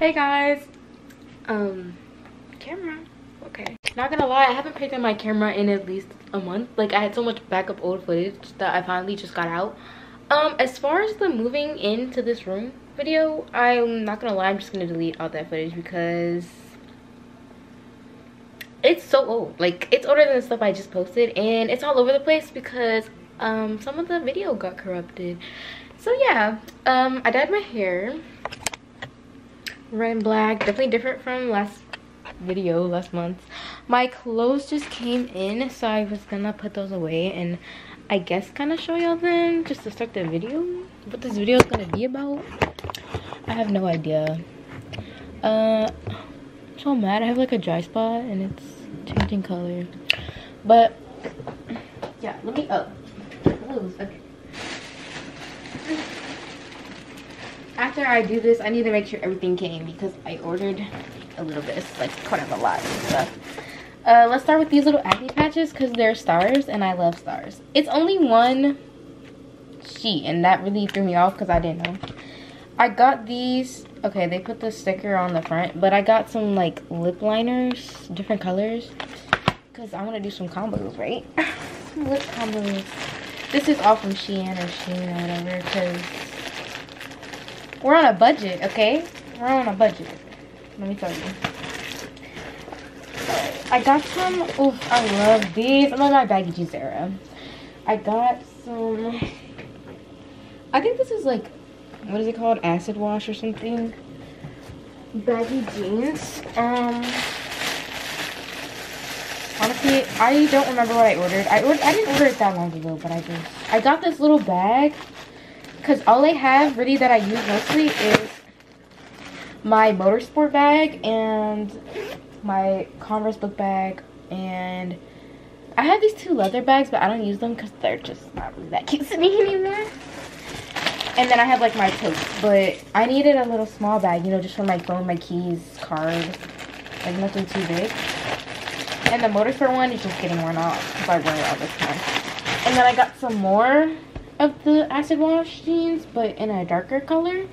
Hey guys. Um, camera. Okay. Not gonna lie, I haven't picked up my camera in at least a month. Like I had so much backup old footage that I finally just got out. Um, as far as the moving into this room video, I'm not gonna lie, I'm just gonna delete all that footage because it's so old. Like it's older than the stuff I just posted and it's all over the place because um some of the video got corrupted. So yeah, um I dyed my hair red and black definitely different from last video last month. My clothes just came in so i was gonna put those away and i guess kind of show y'all them just to start the video what this video is gonna be about. I have no idea. Uh I'm so mad. I have like a dry spot and it's changing color. But yeah let me up oh, okay after I do this, I need to make sure everything came because I ordered a little bit. It's like of a lot of stuff. Uh, let's start with these little acne patches because they're stars and I love stars. It's only one sheet and that really threw me off because I didn't know. I got these, okay, they put the sticker on the front, but I got some like lip liners, different colors because I want to do some combos, right? lip combos. This is all from Shein or Shein or whatever because we're on a budget, okay? We're on a budget. Let me tell you. I got some. Oof, I love these. I love my baggy jeans era. I got some. I think this is like, what is it called? Acid wash or something. Baggy jeans. Um. Honestly, I don't remember what I ordered. I ordered. I didn't order it that long ago, but I did. I got this little bag because all I have really that I use mostly is my motorsport bag and my Converse book bag and I have these two leather bags but I don't use them because they're just not really that cute to me anymore. And then I have like my tote but I needed a little small bag you know just for my phone my keys card like nothing too big. And the motorsport one is just getting worn off because I wear it all the time. And then I got some more of the acid wash jeans, but in a darker color.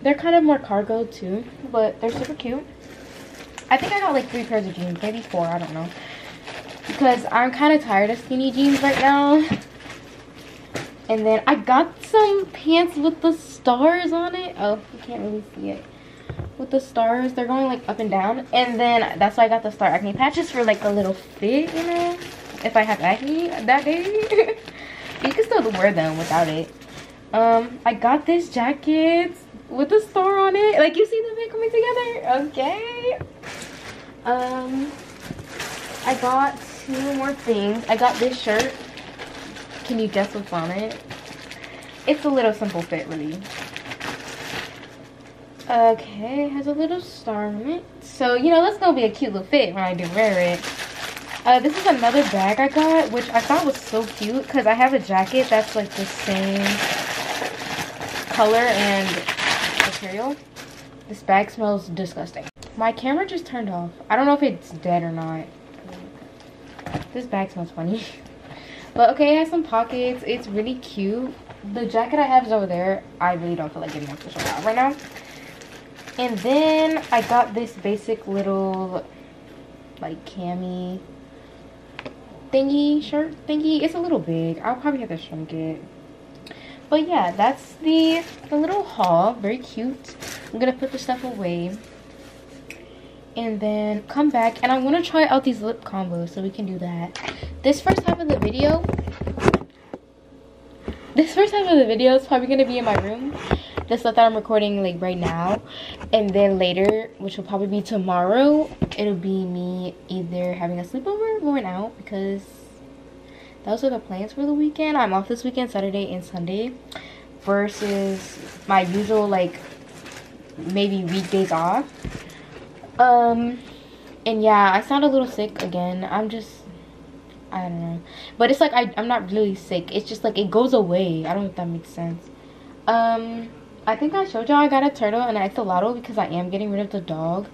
They're kind of more cargo too, but they're super cute. I think I got like three pairs of jeans, maybe four, I don't know. Because I'm kind of tired of skinny jeans right now. And then I got some pants with the stars on it. Oh, you can't really see it. With the stars, they're going like up and down. And then that's why I got the star acne patches for like a little fit, you know? If I have acne that day. you can still wear them without it. Um i got this jacket with the star on it. Like you see the fit coming together? Okay. Um i got two more things. I got this shirt. Can you guess what's on it? It's a little simple fit really. Okay has a little star on it. So you know that's gonna be a cute little fit when i do wear it uh, this is another bag I got, which I thought was so cute because I have a jacket that's like the same color and material. This bag smells disgusting. My camera just turned off. I don't know if it's dead or not. This bag smells funny. but okay, it has some pockets. It's really cute. The jacket I have is over there. I really don't feel like getting up to show out right now. And then I got this basic little like cami thingy shirt thingy. It's a little big. I'll probably have to shrink it. But yeah that's the the little haul. Very cute. I'm gonna put the stuff away. And then come back. And i want to try out these lip combos so we can do that. This first half of the video this first half of the video is probably going to be in my room the stuff that i'm recording like right now. And then later which will probably be tomorrow it'll be me either having a sleepover or going out because those are the plans for the weekend. I'm off this weekend saturday and sunday versus my usual like maybe weekdays off. Um and yeah i sound a little sick again. I'm just i don't know. But it's like I, i'm not really sick. It's just like it goes away. I don't know if that makes sense. Um I think I showed y'all I got a turtle and an axolotl because I am getting rid of the dog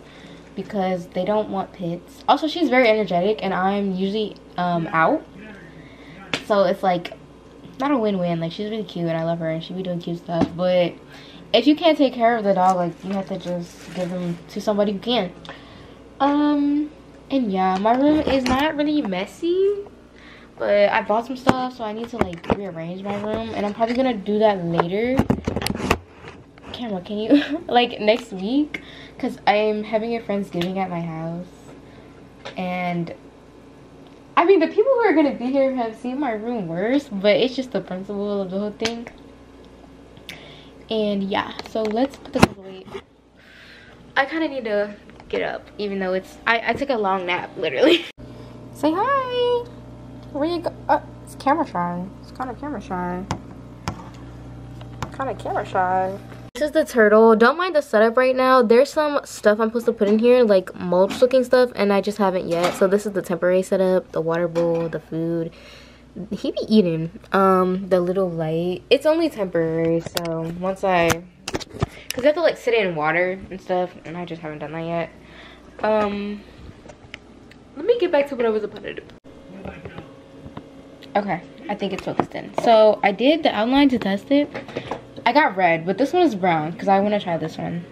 because they don't want pits. Also, she's very energetic and I'm usually um, out. So it's like not a win-win. Like she's really cute and I love her and she be doing cute stuff. But if you can't take care of the dog, like you have to just give them to somebody who can. Um, and yeah, my room is not really messy, but I bought some stuff, so I need to like rearrange my room, and I'm probably gonna do that later. Camera, can you like next week? Cause I'm having a friendsgiving at my house, and I mean the people who are gonna be here have seen my room worse, but it's just the principle of the whole thing. And yeah so let's put this away i kind of need to get up even though it's i i took a long nap literally. Say hi! Where you go uh, it's camera shy. It's kind of camera shy. Kind of camera shy this is the turtle. Don't mind the setup right now. There's some stuff i'm supposed to put in here like mulch looking stuff and i just haven't yet. So this is the temporary setup the water bowl the food. He be eating um the little light. It's only temporary so once i because i have to like sit in water and stuff and i just haven't done that yet. Um let me get back to what i was about to do. Okay i think it's focused in. So i did the outline to test it i got red but this one is brown because i want to try this one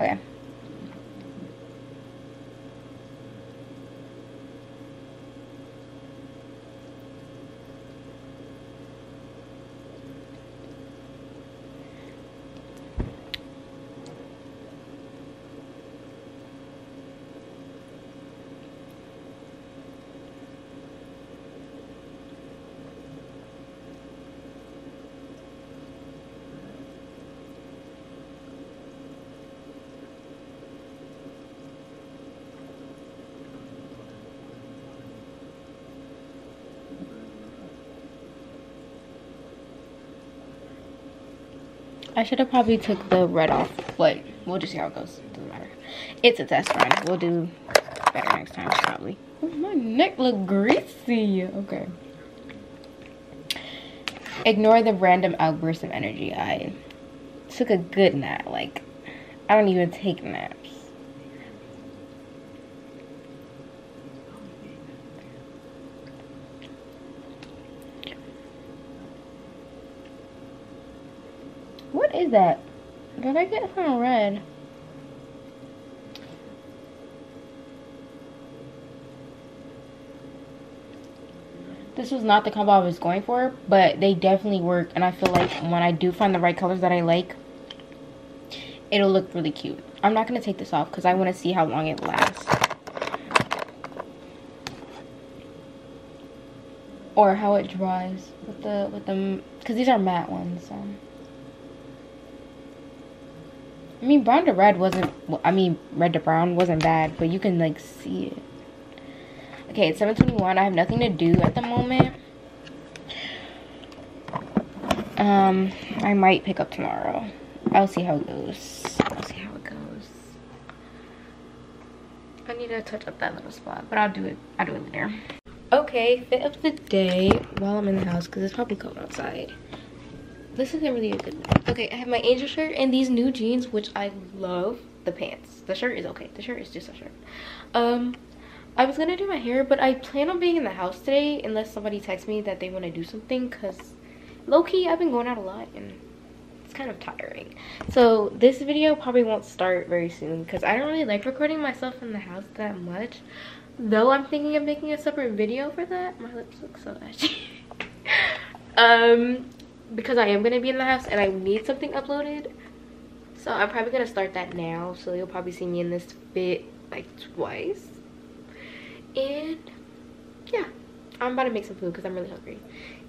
Okay. I should have probably took the red off, but we'll just see how it goes. Doesn't matter. It's a test run. We'll do better next time, probably. Oh, my neck look greasy. Okay. Ignore the random outbursts of energy. I took a good nap. Like, I don't even take naps. What is that? Did I get some red? This was not the combo I was going for, but they definitely work. And I feel like when I do find the right colors that I like, it'll look really cute. I'm not going to take this off because I want to see how long it lasts. Or how it dries with the, with the, because these are matte ones. So. I mean, brown to red wasn't, I mean, red to brown wasn't bad, but you can, like, see it. Okay, it's 7.21. I have nothing to do at the moment. Um, I might pick up tomorrow. I'll see how it goes. I'll see how it goes. I need to touch up that little spot, but I'll do it. I'll do it later. Okay, fit of the day while I'm in the house because it's probably cold outside this isn't really a good okay i have my angel shirt and these new jeans which i love. The pants. The shirt is okay. The shirt is just a shirt. Um i was gonna do my hair but i plan on being in the house today unless somebody texts me that they want to do something because low-key i've been going out a lot and it's kind of tiring. So this video probably won't start very soon because i don't really like recording myself in the house that much. Though i'm thinking of making a separate video for that. My lips look so ashy um because I am going to be in the house and I need something uploaded. So I'm probably going to start that now. So you'll probably see me in this fit like twice. And yeah, I'm about to make some food because I'm really hungry.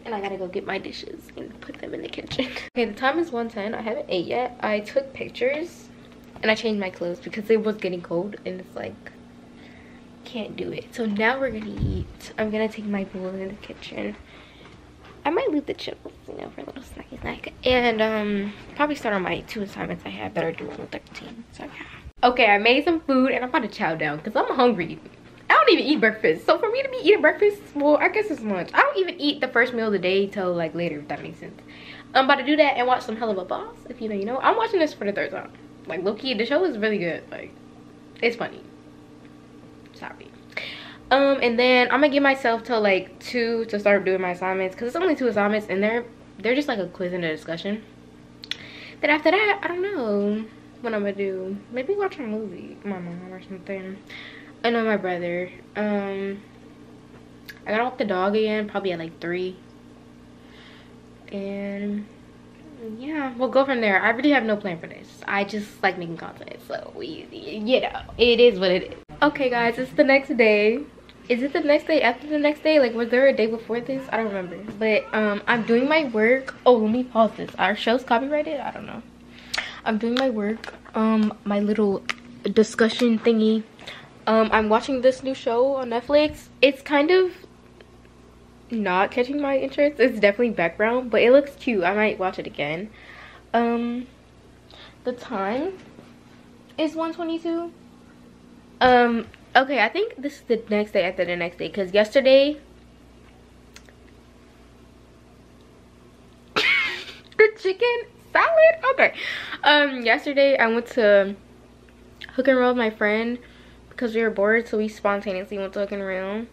And I gotta go get my dishes and put them in the kitchen. okay, the time is 1.10. I haven't ate yet. I took pictures and I changed my clothes because it was getting cold and it's like, can't do it. So now we're gonna eat. I'm gonna take my bowl in the kitchen I might leave the chips, you know, for a little snacky snack. And um, probably start on my two assignments I had. Better do on 13. So yeah. Okay, I made some food and I'm about to chow down because I'm hungry. I don't even eat breakfast. So for me to be eating breakfast, well, I guess it's lunch. I don't even eat the first meal of the day till like later, if that makes sense. I'm about to do that and watch some Helluva Boss. If you know, you know. I'm watching this for the third time. Like low-key, the show is really good. Like it's funny. Sorry. Um, and then I'm gonna give myself till like two to start doing my assignments because it's only two assignments and they're they're just like a quiz and a discussion. Then after that, I don't know what I'm gonna do. Maybe watch a movie my mom or something. I know my brother. Um, I got off the dog again, probably at like three. And yeah, we'll go from there. I really have no plan for this. I just like making content, so you know, it is what it is. Okay, guys, it's the next day. Is it the next day after the next day? Like, was there a day before this? I don't remember. But um, I'm doing my work. Oh, let me pause this. Our show's copyrighted? I don't know. I'm doing my work. Um, my little discussion thingy. Um, I'm watching this new show on Netflix. It's kind of not catching my interest. It's definitely background, but it looks cute. I might watch it again. Um, the time is 122. Um, okay, I think this is the next day after the next day because yesterday the chicken salad. Okay, um, yesterday I went to hook and roll with my friend because we were bored, so we spontaneously went to hook and roll.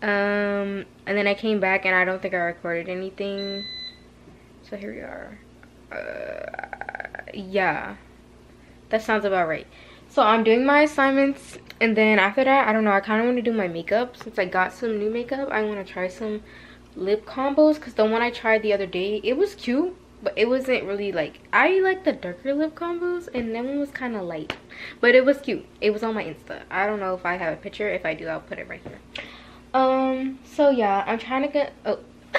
Um and then i came back and i don't think i recorded anything. So here we are. Uh, yeah. That sounds about right. So i'm doing my assignments and then after that i don't know i kind of want to do my makeup. Since i got some new makeup i want to try some lip combos because the one i tried the other day it was cute but it wasn't really like i like the darker lip combos and that one was kind of light but it was cute. It was on my insta. I don't know if i have a picture. If i do i'll put it right here. Um so yeah i'm trying to get oh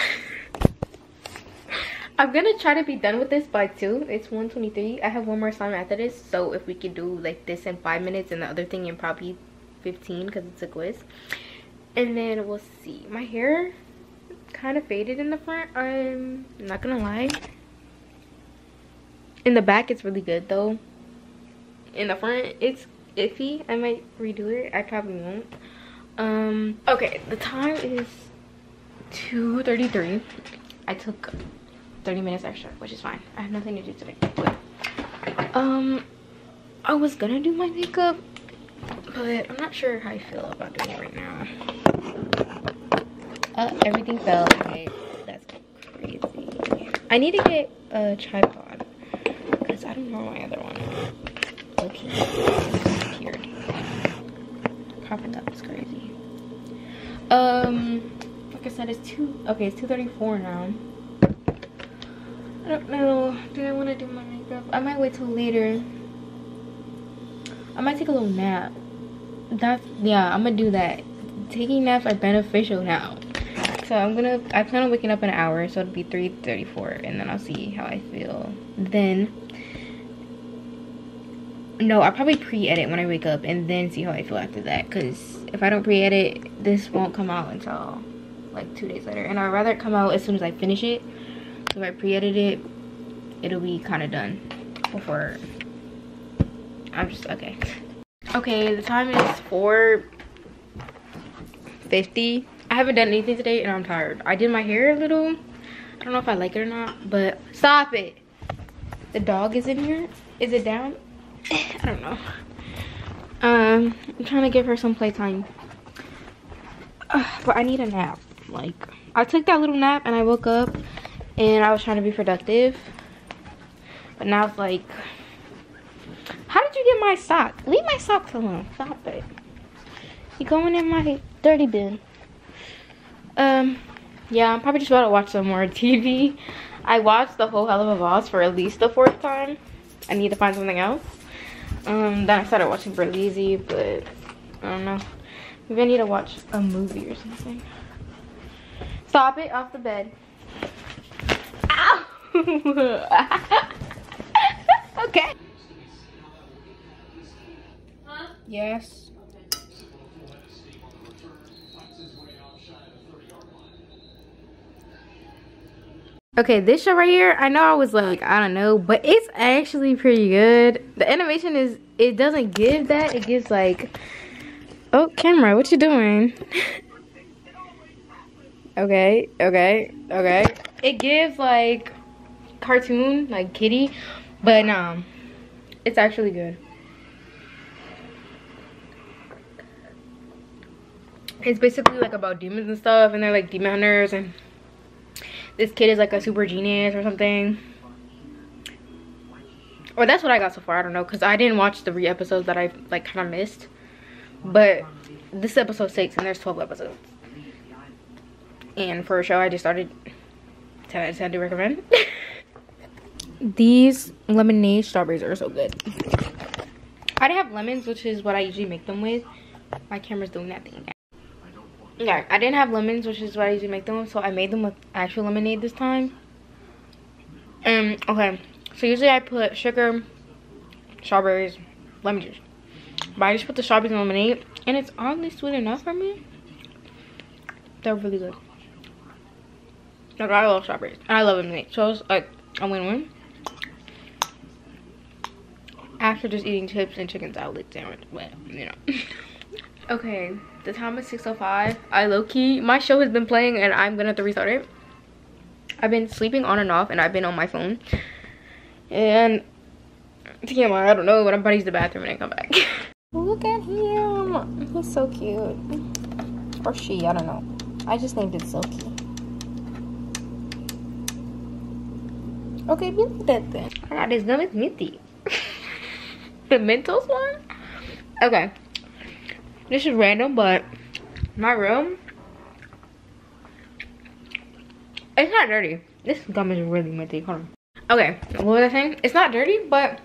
i'm gonna try to be done with this by two. It's 123 i have one more assignment after this so if we could do like this in five minutes and the other thing in probably 15 because it's a quiz. And then we'll see. My hair kind of faded in the front i'm not gonna lie. In the back it's really good though. In the front it's iffy. I might redo it. I probably won't. Um okay. The time is 2:33. i took 30 minutes extra which is fine. I have nothing to do today. But, um i was gonna do my makeup but i'm not sure how i feel about doing it right now. Uh everything fell okay that's crazy. I need to get a tripod because i don't know my other one. Okay. Disappeared popping up is crazy. Um like i said it's two okay it's 2:34 now i don't know. Do i want to do my makeup? I might wait till later. I might take a little nap. That's yeah i'm gonna do that. Taking naps are beneficial now. So i'm gonna i plan on waking up in an hour so it'll be 3:34, and then i'll see how i feel. Then no i'll probably pre-edit when i wake up and then see how i feel after that because if i don't pre-edit this won't come out until like two days later. And i'd rather come out as soon as i finish it if i pre-edit it it'll be kind of done before i'm just okay. Okay the time is 4 50 i haven't done anything today and i'm tired. I did my hair a little. I don't know if i like it or not but stop it. The dog is in here. Is it down? I don't know. Um, I'm trying to give her some playtime. But I need a nap. Like, I took that little nap and I woke up and I was trying to be productive. But now it's like, how did you get my sock? Leave my socks alone. Stop it. You're going in my dirty bin. Um, yeah, I'm probably just about to watch some more TV. I watched the whole Helluva Boss for at least the fourth time. I need to find something else. Um, then I started watching Berlizzi, but I don't know. Maybe I need to watch a movie or something. Stop it off the bed. Okay. Huh? Yes. Okay, this show right here, I know I was like, I don't know, but it's actually pretty good. The animation is, it doesn't give that, it gives like, oh, camera, what you doing? okay, okay, okay. It gives like cartoon, like kitty, but um, It's actually good. It's basically like about demons and stuff and they're like demon hunters and this kid is like a super genius or something. Or that's what I got so far. I don't know because I didn't watch the re-episodes that I like kind of missed. But this episode 6 and there's 12 episodes. And for a show I just started, I just had to recommend. These lemonade strawberries are so good. I didn't have lemons, which is what I usually make them with. My camera's doing that thing. Yeah, I didn't have lemons, which is what I usually make them with, so I made them with actual lemonade this time. Um, okay, so usually I put sugar, strawberries, lemon juice. But I just put the strawberries and lemonade, and it's oddly sweet enough for me. They're really good. I love strawberries, and I love lemonade, so it's like a win-win. After just eating chips and chicken salad sandwich, but, you know. okay, the time is 6.05. I low-key, my show has been playing, and I'm gonna have to restart it. I've been sleeping on and off, and I've been on my phone. And TMI, I don't know, but I'm about to use the bathroom and I come back. Look at him. He's so cute. Or she, I don't know. I just named it Silky. Okay, be like that then. I got this name is Minty. The Mentos one? Okay. This is random, but my room, it's not dirty. This gum is really minty. Hold on. Okay, what was I saying? It's not dirty, but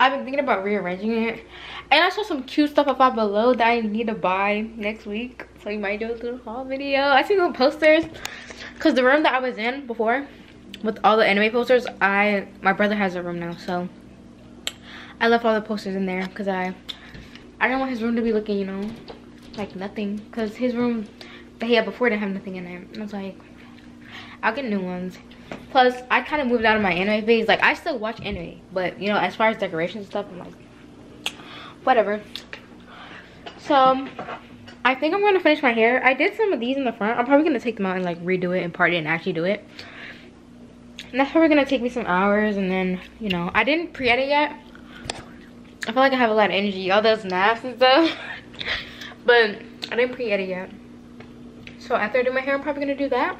I've been thinking about rearranging it. And I saw some cute stuff up below that I need to buy next week. So you might do a little haul video. I see little posters. Because the room that I was in before with all the anime posters, I my brother has a room now. So I left all the posters in there because I I didn't want his room to be looking, you know, like nothing. Because his room that before didn't have nothing in it. I was like, I'll get new ones. Plus, I kind of moved out of my anime phase. Like, I still watch anime. But, you know, as far as decorations and stuff, I'm like, whatever. So, I think I'm going to finish my hair. I did some of these in the front. I'm probably going to take them out and, like, redo it and part it and actually do it. And that's probably going to take me some hours. And then, you know, I didn't pre-edit yet. I feel like I have a lot of energy. All those naps and stuff. but I didn't pre-edit yet. So, after I do my hair, I'm probably going to do that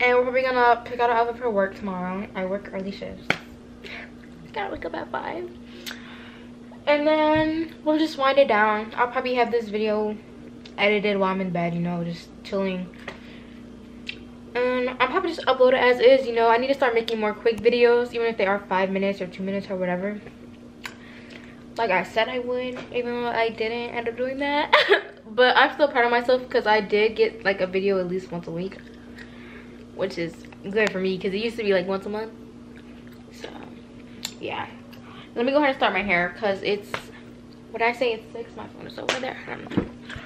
and we're probably gonna pick out an outfit for work tomorrow. I work early shifts. Gotta wake up at 5. And then we'll just wind it down. I'll probably have this video edited while I'm in bed, you know, just chilling. And I'm probably just upload it as is, you know. I need to start making more quick videos, even if they are 5 minutes or 2 minutes or whatever. Like I said I would, even though I didn't end up doing that. but I'm still proud of myself because I did get like a video at least once a week which is good for me because it used to be like once a month. So, yeah. Let me go ahead and start my hair because it's, what I say, it's 6. My phone is over there.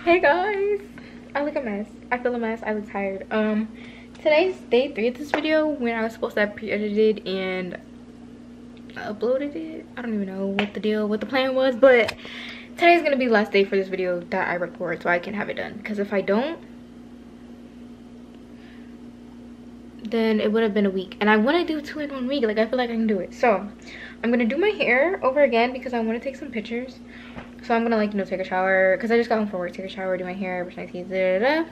Hey guys. I look a mess. I feel a mess. I look tired. Um, Today's day 3 of this video when I was supposed to have pre-edited and uploaded it. I don't even know what the deal, what the plan was, but today's going to be last day for this video that I record so I can have it done. Because if I don't, then it would have been a week and i want to do two in one week like i feel like i can do it so i'm gonna do my hair over again because i want to take some pictures so i'm gonna like you know take a shower because i just got home from work take a shower do my hair brush my teeth da, da, da.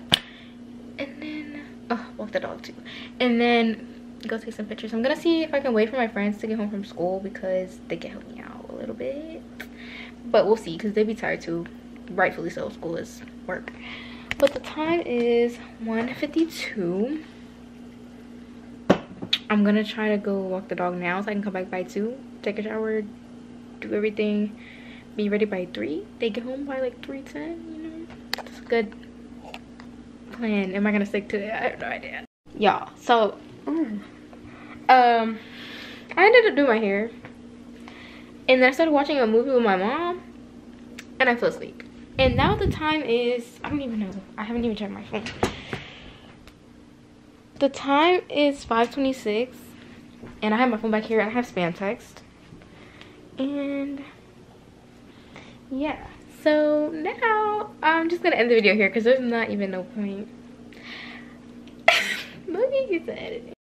and then oh walk the dog too and then go take some pictures i'm gonna see if i can wait for my friends to get home from school because they can help me out a little bit but we'll see because they'd be tired too rightfully so school is work but the time is 1:52. I'm gonna try to go walk the dog now so I can come back by 2, take a shower, do everything, be ready by 3. They get home by like 3.10, you know? It's a good plan. Am I gonna stick to it? I have no idea. Y'all, so, ooh. um, I ended up doing my hair. And then I started watching a movie with my mom. And I fell asleep. And now the time is, I don't even know. I haven't even checked my phone the time is 5.26 and I have my phone back here and I have spam text. And yeah, so now I'm just gonna end the video here because there's not even no point. At you editing.